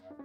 Bye.